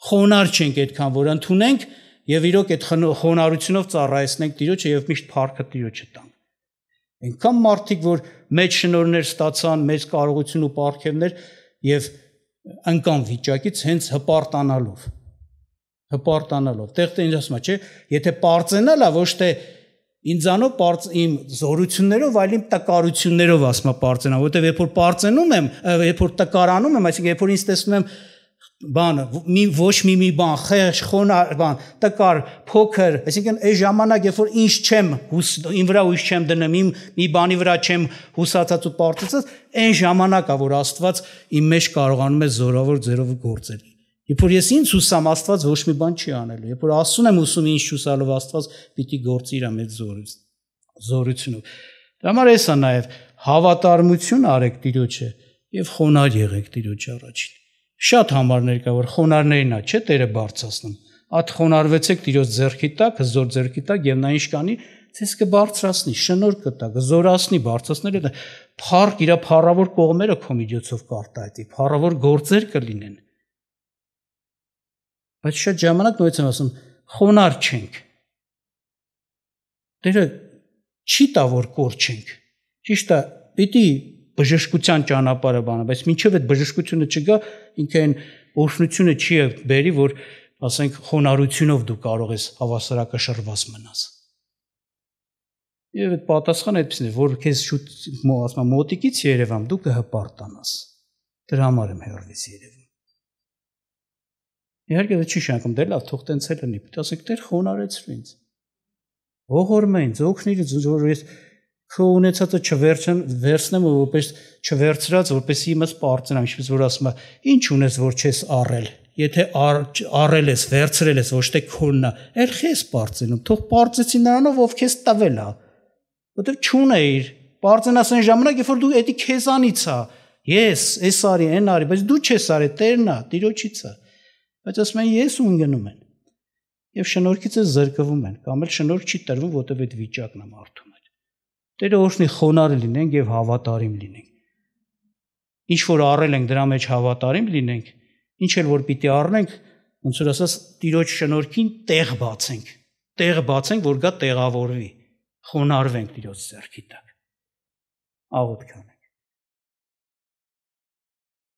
Խոնար չենք այդքան որ ընդունենք եւ իրոք այդ խոնարհությունով ծառայեցնենք Տիրոջը եւ միշտ փառքը Տիրոջը տանք։ Այնքան մարդիկ, որ մեծ շնորներ ստացան, մեծ կարողություն ու պարգևներ եւ անկան վիճակից հենց հպարտանալով հպարտանալով տեղտե ինձ ասում է չէ եթե པարծենալա ոչ թե ինձանով པարծ իմ զորություններով այլ իմ տկարություններով ասում է པարծենա որովհետեւ երբ որ པարծենում եմ երբ որ տկարանում եմ այսինքն երբ որ ինձ տեսնում եմ բանը, մի ոչ մի մի բան, խեղճ, խոնար բան, տկար, փոքր, այսինքն այս ժամանակ երբ որ ինչ չեմ, իմ վրա ույս չեմ դնում, իմ մի բանի վրա չեմ հուսացած ու պարտացած, այն ժամանակա որ Աստված իմ մեջ կարողանում է զորավոր ձերով գործել։ Երբ որ ես ինձ ուսամ Աստված ոչ մի բան չի անելու։ Երբ որ ասում եմ ուսում ինձ ուսալով Աստված պիտի գործի իր մեծ զորությունով։ Դա համար էսա նաև հավատարմություն արեք Տիրոջը եւ խոնար եղեք Տիրոջ առաջին։ Շատ համարներ կա որ խոնարներն է, չէ՞ Տերը բարձրացնում։ Այդ խոնարհվեցեք Տիրոջ ձեռքի տակ, հզոր ձեռքի տակ եւ նա ինչ կանի, ցես կբարձրացնի, շնորհ կտա, կզորացնի, բարձրացնել է փառք իր փառավոր կողմերը քո միջոցով կարտահայտի, փառավոր գործեր կլինեն։ Բայց շատ ժամանակ նույնպես եմ ասում, խոնար չենք։ Դերը չի տա որ կոր չենք։ Ճիշտ է, պիտի բժշկության ճանապարհը բանը, բայց մինչև այդ բժշկությունը չգա, ինքը այն օրհնությունը չի բերի, որ ասենք խոնարհությունով դու կարող ես հավասարակշռված մնաս։ Եվ այդ պատասխանը այդպեսին է, որ քեզ շուտ ասում մոտիկից երևամ, դու կհպարտանաս։ Դրա համար եմ հերվից երևում։ Իհարկե դա չի շանկում, դե լավ, թող տենց էլ լինի։ ասենք դեր խոնարեցրու ինձ։ Ողորմե ինձ, օգնիր ինձ, որ ես քո ունեցածը չվերցնեմ, վերցնեմ ու որպես չվերցրած, որպեսի իմս պարծնամ, ինչպես որ ասում է, ինչ ունես, որ չես առել։ Եթե առել ես, վերցրել ես, ոչ թե քոնն է, այլ քեզ պարծենում, թող պարծեցի նրանով, ով քեզ տվել է։ Որտեւ չունեիր, պարծենաս այն ժամանակ, երբ որ դու էդի քեզանից է, ես, ես արի, այն արի, բայց դու չես արի, Տերն է, Տիրոջից է։ Բայց ասում են, ես ու ընկնում են։ Եվ շնորհքից է զրկվում են, կամ էլ շնորհ չի տրվում, որտեվ այդ վիճակն է մարդու։ Տերը օրհնի խոնարհ լինենք եւ հավատարիմ լինենք։ Ինչ որ առել ենք դրա մեջ հավատարիմ լինենք, ինչ էլ որ պիտի առնենք, ոնց որ ասած Տիրոջ շնորհքին տեղ բացենք։ Տեղ բացենք, որ գա տեղավորվի։ Խոնարհվենք Տիրոջ ձեռքի տակ։ Աղոթք